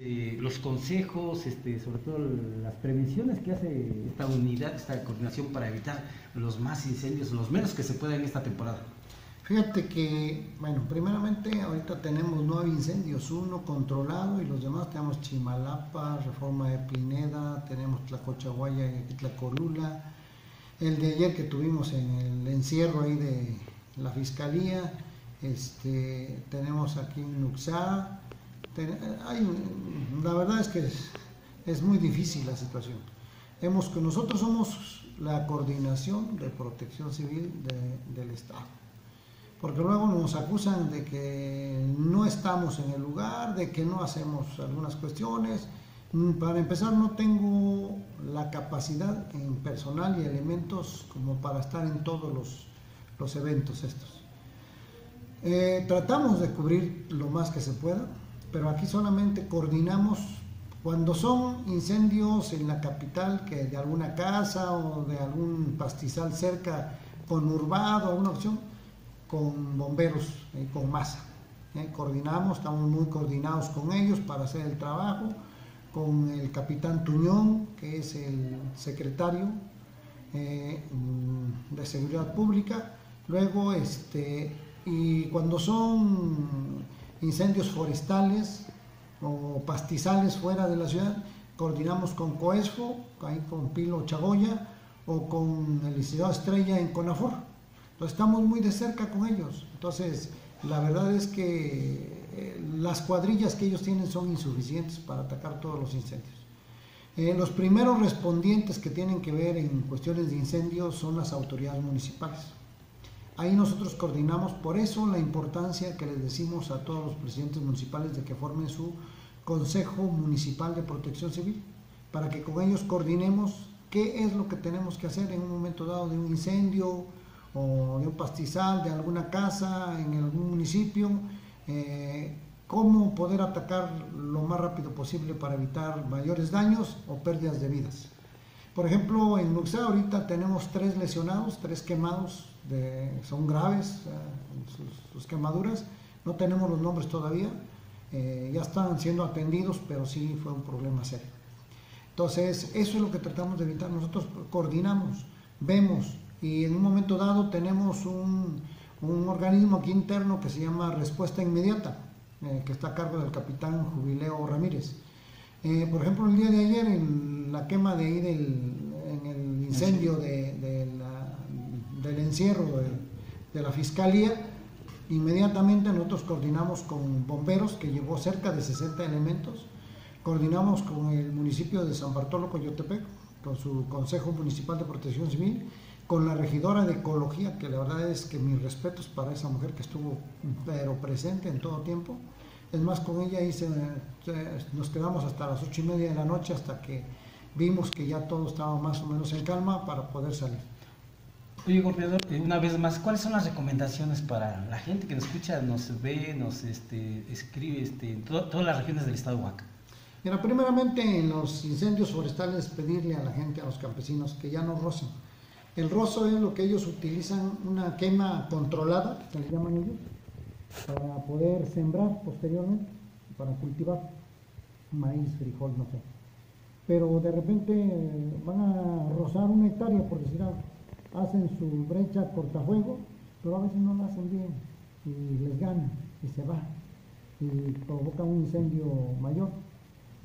Eh, los consejos, este, sobre todo las prevenciones que hace esta unidad, esta coordinación para evitar los más incendios, los menos que se pueda en esta temporada. Fíjate que, bueno, primeramente ahorita tenemos nueve incendios, uno controlado y los demás tenemos Chimalapa, Reforma de Pineda, tenemos Tlacochahuaya y Tlacolula, el de ayer que tuvimos en el encierro ahí de la Fiscalía, este, tenemos aquí en Nuxá, la verdad es que es, muy difícil la situación. Hemos, nosotros somos la coordinación de protección civil del Estado. Porque luego nos acusan de que no estamos en el lugar, de que no hacemos algunas cuestiones. Para empezar, no tengo la capacidad en personal y elementos como para estar en todos los, los eventos estos. Eh, tratamos de cubrir lo más que se pueda pero aquí solamente coordinamos cuando son incendios en la capital, que de alguna casa o de algún pastizal cerca conurbado, una opción, con bomberos, con masa. Eh, coordinamos, estamos muy coordinados con ellos para hacer el trabajo, con el capitán Tuñón, que es el secretario eh, de Seguridad Pública. Luego, este, y cuando son incendios forestales o pastizales fuera de la ciudad, coordinamos con Coesfo, ahí con Pilo Chagoya o con el Liceo Estrella en Conafor. Entonces estamos muy de cerca con ellos. Entonces, la verdad es que eh, las cuadrillas que ellos tienen son insuficientes para atacar todos los incendios. Eh, los primeros respondientes que tienen que ver en cuestiones de incendios son las autoridades municipales. Ahí nosotros coordinamos, por eso la importancia que les decimos a todos los presidentes municipales de que formen su Consejo Municipal de Protección Civil, para que con ellos coordinemos qué es lo que tenemos que hacer en un momento dado de un incendio o de un pastizal, de alguna casa en algún municipio, eh, cómo poder atacar lo más rápido posible para evitar mayores daños o pérdidas de vidas. Por ejemplo, en Luxa ahorita tenemos tres lesionados, tres quemados son graves sus, quemaduras, no tenemos los nombres todavía, eh, ya están siendo atendidos, pero sí fue un problema serio. Entonces, eso es lo que tratamos de evitar. Nosotros coordinamos, vemos y en un momento dado tenemos un, organismo aquí interno que se llama Respuesta Inmediata, eh, que está a cargo del capitán Jubileo Ramírez. Eh, por ejemplo, el día de ayer, en la quema de ahí en el incendio de, del encierro de, la Fiscalía, inmediatamente nosotros coordinamos con bomberos, que llevó cerca de 60 elementos, coordinamos con el municipio de San Bartolo, Coyotepec, con su Consejo Municipal de Protección Civil, con la regidora de Ecología, que la verdad es que mis respetos para esa mujer que estuvo pero presente en todo tiempo. Es más, con ella ahí nos quedamos hasta las ocho y media de la noche hasta que vimos que ya todo estaba más o menos en calma para poder salir. Oye, gobernador, eh, una vez más, ¿cuáles son las recomendaciones para la gente que nos escucha, nos ve, nos este, escribe este, en todas las regiones del estado de Huaca? Mira, primeramente en los incendios forestales pedirle a la gente, a los campesinos, que ya no rocen. El rozo es lo que ellos utilizan, una quema controlada, que le llaman ellos, para poder sembrar posteriormente, para cultivar maíz, frijol, no sé. Pero de repente van a rozar una hectárea, por decir algo hacen su brecha cortafuego, pero a veces no la hacen bien y les gana y se va y provoca un incendio mayor.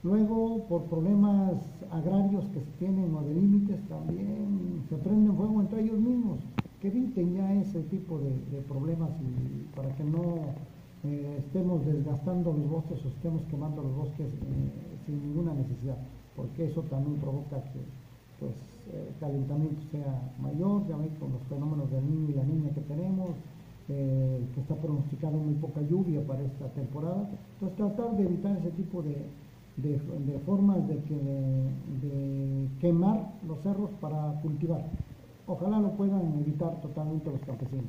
Luego, por problemas agrarios que se tienen o de límites, también se prenden fuego entre ellos mismos. Que eviten ya ese tipo de, problemas para que no eh, estemos desgastando los bosques o estemos quemando los bosques eh, sin ninguna necesidad, porque eso también provoca que calentamiento sea mayor, ya ven con los fenómenos del niño y la niña que tenemos, eh, que está pronosticando muy poca lluvia para esta temporada. Entonces tratar de evitar ese tipo de, de, formas de quemar los cerros para cultivar. Ojalá lo puedan evitar totalmente los campesinos.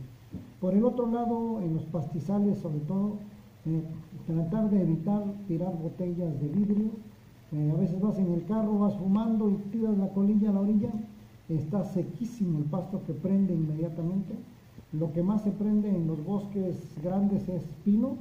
Por el otro lado, en los pastizales sobre todo, eh, tratar de evitar tirar botellas de vidrio, eh, a veces vas en el carro, vas fumando y tiras la colilla a la orilla, está sequísimo el pasto que prende inmediatamente. Lo que más se prende en los bosques grandes es pino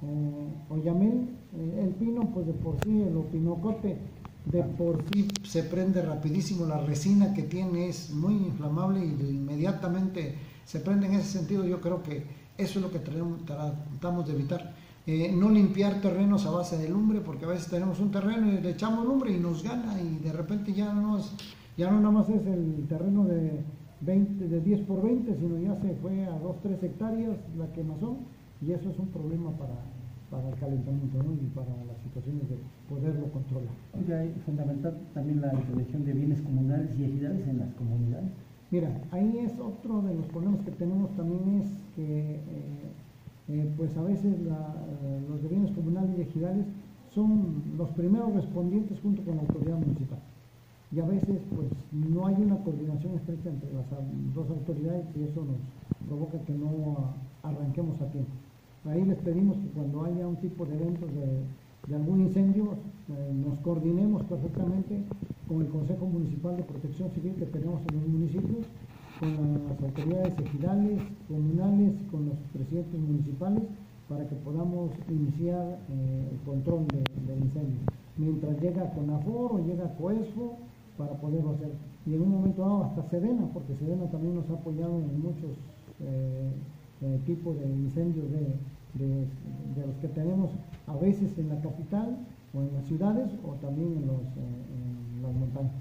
eh, oyamel, eh, el pino, pues de por sí, el opinocote, de por sí se prende rapidísimo, la resina que tiene es muy inflamable y inmediatamente se prende en ese sentido. Yo creo que eso es lo que tratamos de evitar. Eh, no limpiar terrenos a base de lumbre, porque a veces tenemos un terreno y le echamos lumbre y nos gana y de repente ya no, es, ya no nada más es el terreno de, 20, de 10 por 20, sino ya se fue a 2, 3 hectáreas la quemazón y eso es un problema para, para el calentamiento ¿no? y para las situaciones de poderlo controlar. Es fundamental también la intervención de bienes comunales y ejidales en las comunidades. Mira, ahí es otro de los problemas que tenemos también es que eh, eh, pues a veces los de bienes comunales y ejidales son los primeros respondientes junto con la autoridad municipal. Y a veces pues no hay una coordinación estrecha entre las dos autoridades y eso nos provoca que no arranquemos a tiempo. Ahí les pedimos que cuando haya un tipo de eventos de, algún incendio, eh, nos coordinemos perfectamente con el Consejo Municipal de Protección Civil que tenemos en los municipios, con las autoridades ejidales, comunales, con los presidentes municipales, para que podamos iniciar eh, el control del incendio. Mientras llega CONAFOR o llega COESFO, para poderlo hacer. Y en un momento dado hasta Sedena, porque Sedena también nos ha apoyado en muchos eh, eh, tipos de incendios de, de, los que tenemos a veces en la capital o en las ciudades o también en, los, eh, en las montañas.